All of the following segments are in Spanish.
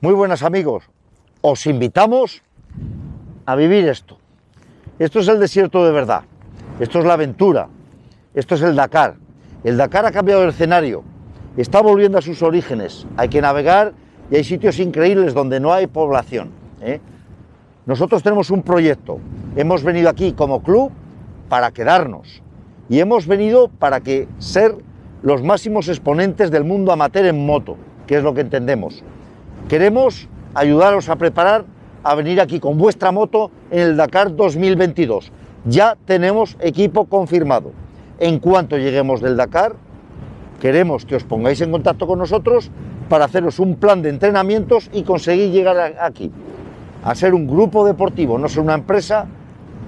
Muy buenas amigos, os invitamos a vivir esto. Esto es el desierto de verdad, esto es la aventura, esto es el Dakar. El Dakar ha cambiado el escenario, está volviendo a sus orígenes, hay que navegar y hay sitios increíbles donde no hay población. ¿eh? Nosotros tenemos un proyecto, hemos venido aquí como club para quedarnos y hemos venido para que ser los máximos exponentes del mundo amateur en moto, que es lo que entendemos. Queremos ayudaros a preparar a venir aquí con vuestra moto en el Dakar 2022. Ya tenemos equipo confirmado. En cuanto lleguemos del Dakar, queremos que os pongáis en contacto con nosotros para haceros un plan de entrenamientos y conseguir llegar aquí, a ser un grupo deportivo, no ser una empresa.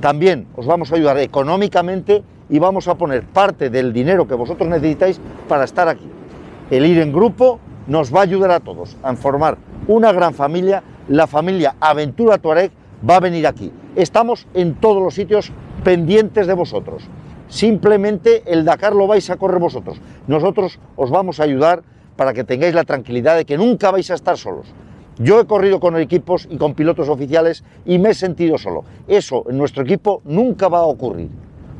También os vamos a ayudar económicamente y vamos a poner parte del dinero que vosotros necesitáis para estar aquí. El ir en grupo nos va a ayudar a todos a formar una gran familia. La familia Aventura Tuareg va a venir aquí. Estamos en todos los sitios pendientes de vosotros. Simplemente el Dakar lo vais a correr vosotros. Nosotros os vamos a ayudar para que tengáis la tranquilidad de que nunca vais a estar solos. Yo he corrido con equipos y con pilotos oficiales y me he sentido solo. Eso en nuestro equipo nunca va a ocurrir.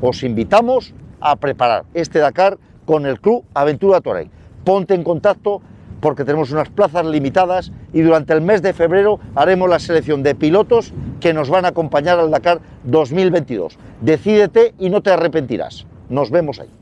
Os invitamos a preparar este Dakar con el Club Aventura Touareg. Ponte en contacto porque tenemos unas plazas limitadas y durante el mes de febrero haremos la selección de pilotos que nos van a acompañar al Dakar 2022. Decídete y no te arrepentirás. Nos vemos ahí.